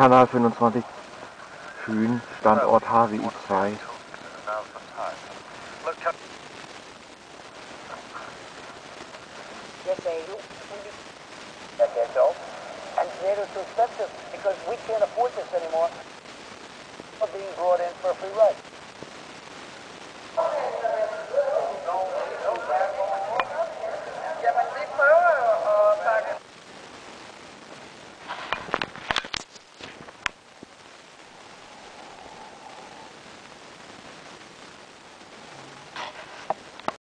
Kanal 25 Fyn, Standort HWI 2. they're so. Expensive because we can't afford this anymore. We're being brought in for a free ride. No, no, no. Yeah, but